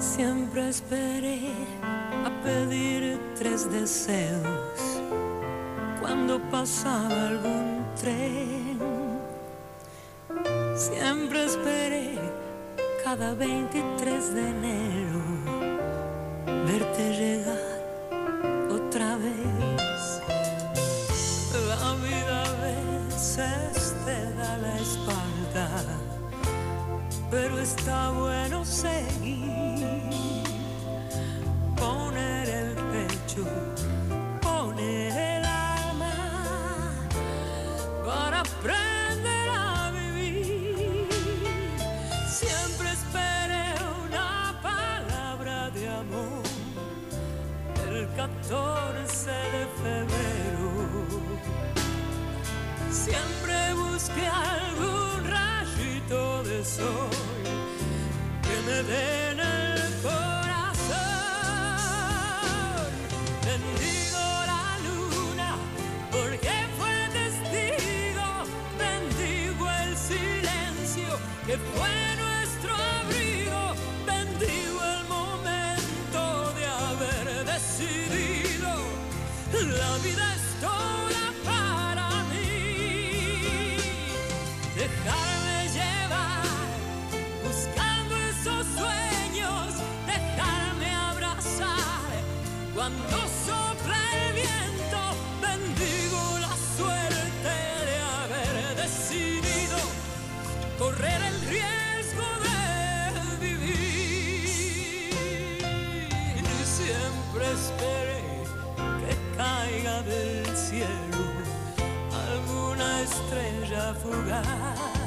Siempre esperé a pedir tres deseos cuando pasaba algún tren. Siempre esperé cada 23 de enero verte llegar pero está bueno seguir. Poner el pecho, poner el alma para aprender a vivir. Siempre esperé una palabra de amor el 14 de febrero. Siempre busqué algún rayito de sol que me den el corazón. Bendigo la luna porque fue testigo. Bendigo el silencio que fue nuestro abrigo. Bendigo el momento de haber decidido. La vida es toda para mí. Dejarme del cielo alguna estrella fugaz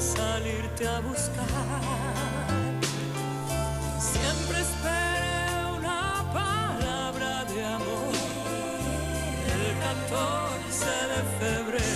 salirte a buscar. Siempre esperé una palabra de amor el 14 de febrero.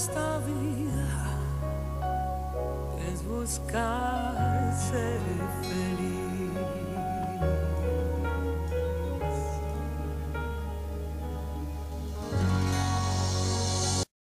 esta vida es buscar ser feliz.